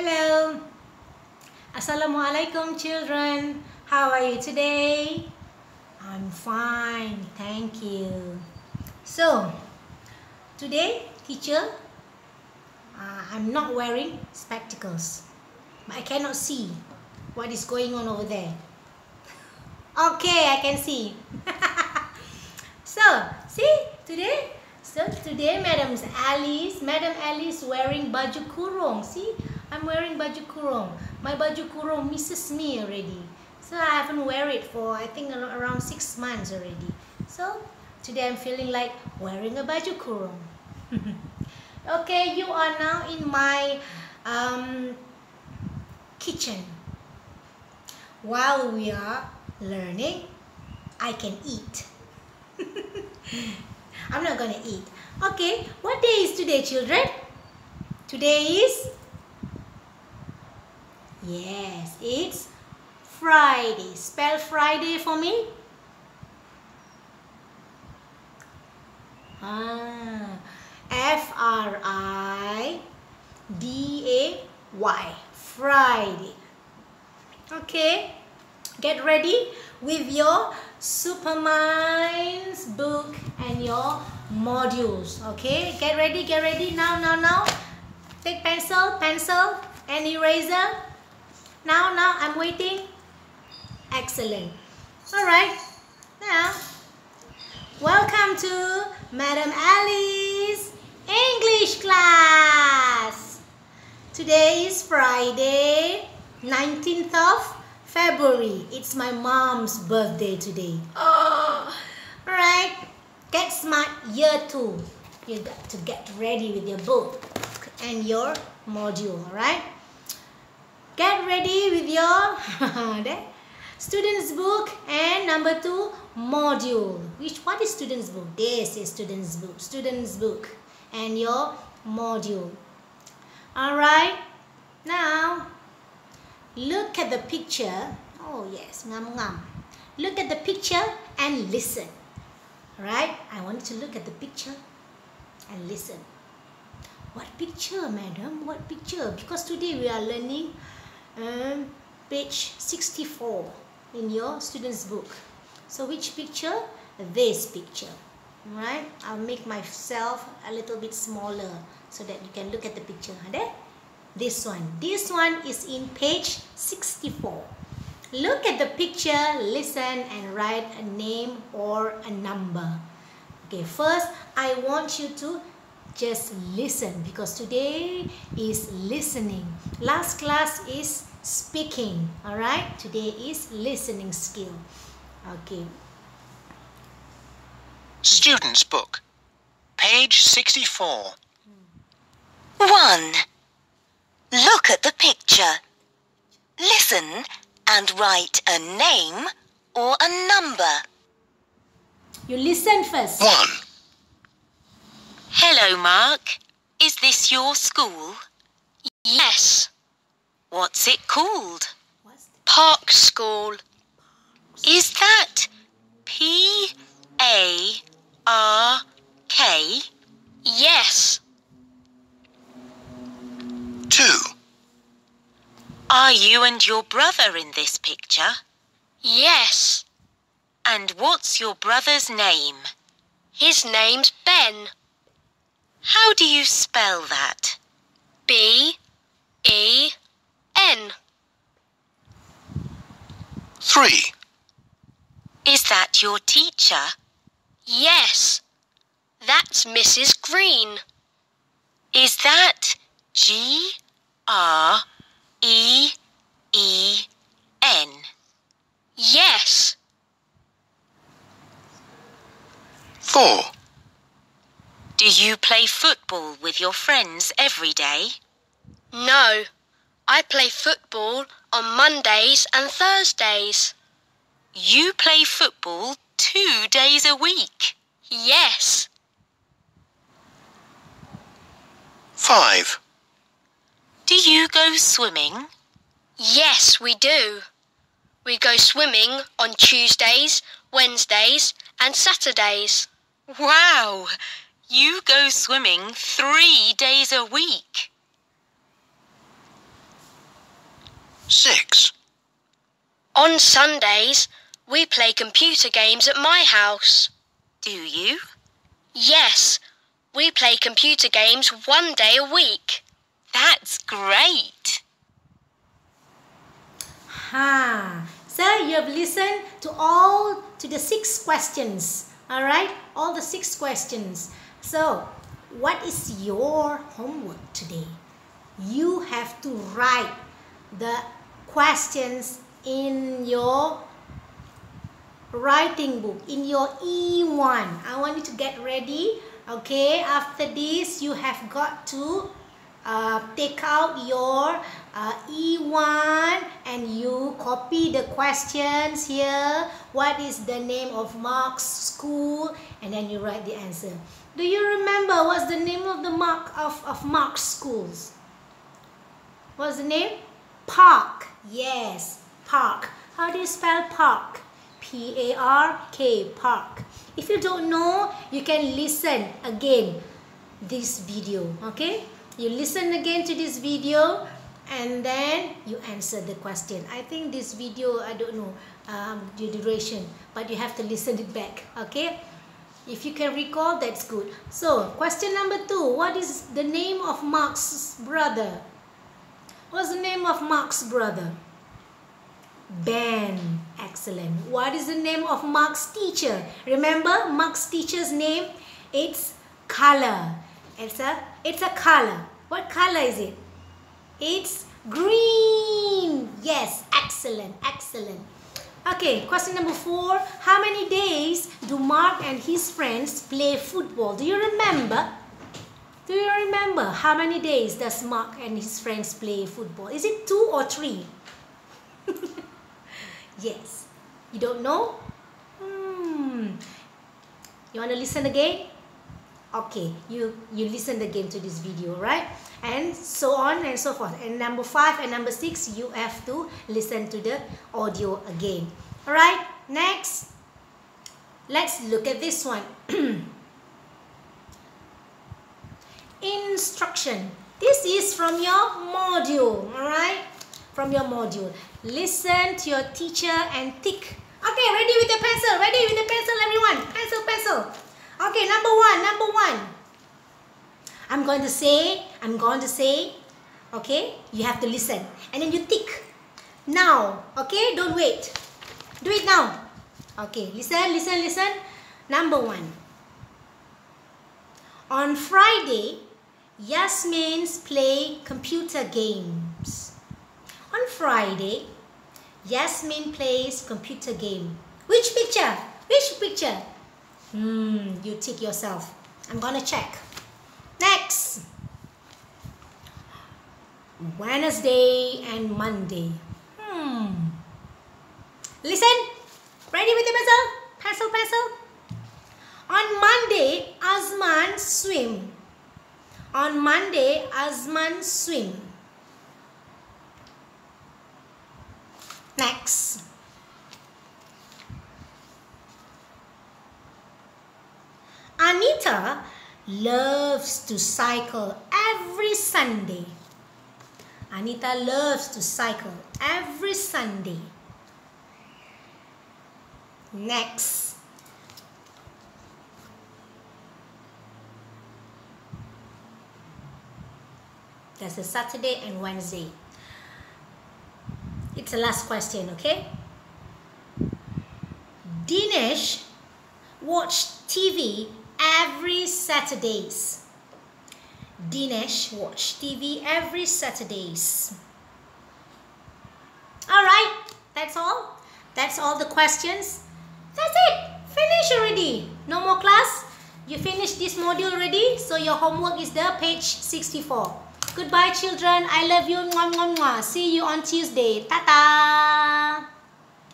Hello. Assalamualaikum children. How are you today? I'm fine. Thank you. So, today teacher uh, I'm not wearing spectacles. But I cannot see what is going on over there. Okay, I can see. so, see today so today Madam's Alice, Madam Elly's wearing baju kurung. See, I'm wearing baju kurung. My baju kurung misses me already. So I haven't wear it for I think around six months already. So today I'm feeling like wearing a baju kurung. okay, you are now in my um, kitchen. While we are learning, I can eat. I'm not gonna eat. Okay, what day is today, children? Today is? Yes, it's Friday. Spell Friday for me. Ah, F-R-I-D-A-Y. Friday. Okay, get ready with your Superminds book and your modules. Okay, get ready, get ready. Now, now, now. Take pencil, pencil, and eraser. Now, now, I'm waiting. Excellent. All right. Now, welcome to Madam Elly's English class. Today is Friday, 19th of February. It's my mom's birthday today. Oh, alright. Get smart year two. You got to get ready with your book and your module, alright? Get ready with your student's book and number two module. Which what is student's book? This is student's book. Student's book and your module. Alright? Now Look at the picture. Oh yes, ngam ngam. Look at the picture and listen. Right? I want to look at the picture and listen. What picture, madam? What picture? Because today we are learning um, page 64 in your student's book. So which picture? This picture. Right? I'll make myself a little bit smaller so that you can look at the picture. There? this one. This one is in page 64. Look at the picture, listen and write a name or a number. Okay, first I want you to just listen because today is listening. Last class is speaking, all right? Today is listening skill. Okay. Student's book, page 64. 1. Look at the picture. Listen and write a name or a number. You listen first. 1. Hello, Mark. Is this your school? Yes. What's it called? Park School. Is that P A R K? Yes. 2. Are you and your brother in this picture? Yes. And what's your brother's name? His name's Ben. How do you spell that? B E N. 3. Is that your teacher? Yes. That's Mrs. Green. Is that G R E E N? Yes. 4. Do you play football with your friends every day? No. I play football on Mondays and Thursdays. You play football two days a week. Yes. 5. Do you go swimming? Yes, we do. We go swimming on Tuesdays, Wednesdays, and Saturdays. Wow! You go swimming three days a week. Six. On Sundays, we play computer games at my house. Do you? Yes, we play computer games one day a week. That's great. Ah, ha! So you have listened to all to the six questions. All right, all the six questions. So, what is your homework today? You have to write the questions in your writing book in your E1. I want you to get ready. Okay, after this, you have got to uh, take out your uh, E1 and you copy the questions here. What is the name of Mark's school? And then you write the answer. Do you remember what's the name of the Mark of, of Mark's schools? What's the name? Park. Yes, Park. How do you spell Park? P-A-R-K, Park. If you don't know, you can listen again this video, okay? You listen again to this video and then you answer the question. I think this video, I don't know um, the duration, but you have to listen it back, okay? If you can recall, that's good. So, question number two. What is the name of Mark's brother? What's the name of Mark's brother? Ben. Excellent. What is the name of Mark's teacher? Remember Mark's teacher's name? It's color. It's a, it's a color. What color is it? It's green. Yes, excellent, excellent. Okay, question number four. How many days do Mark and his friends play football? Do you remember? Do you remember how many days does Mark and his friends play football? Is it two or three? yes. You don't know? Hmm. You want to listen again? Okay, you, you listen again to this video, right? And so on and so forth. And number five and number six, you have to listen to the audio again. Alright, next. Let's look at this one. Instruction. This is from your module, alright? From your module. Listen to your teacher and tick. Okay, ready with the pencil. Ready with the pencil, everyone. Pencil, pencil. Okay, number one, number one. I'm going to say, I'm going to say, okay? You have to listen. And then you tick. Now, okay? Don't wait. Do it now. Okay, listen, listen, listen. Number one. On Friday, Yasmin's play computer games. On Friday, Yasmin plays computer game. Which picture? Which picture? Hmm, you tick yourself. I'm gonna check. Next. Wednesday and Monday. Hmm. Listen. Ready with the pencil? Pencil, pencil. On Monday, Azman swim. On Monday, Azman swim. Next. Anita loves to cycle every Sunday. Anita loves to cycle every Sunday. Next. That's a Saturday and Wednesday. It's the last question, okay? Dinesh watched TV every Saturdays. Dinesh watch TV every Saturdays. Alright, that's all. That's all the questions. That's it. Finish already. No more class. You finished this module already. So your homework is the page 64. Goodbye children. I love you. Mwah, mwah, mwah. See you on Tuesday. Ta-ta.